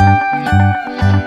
Música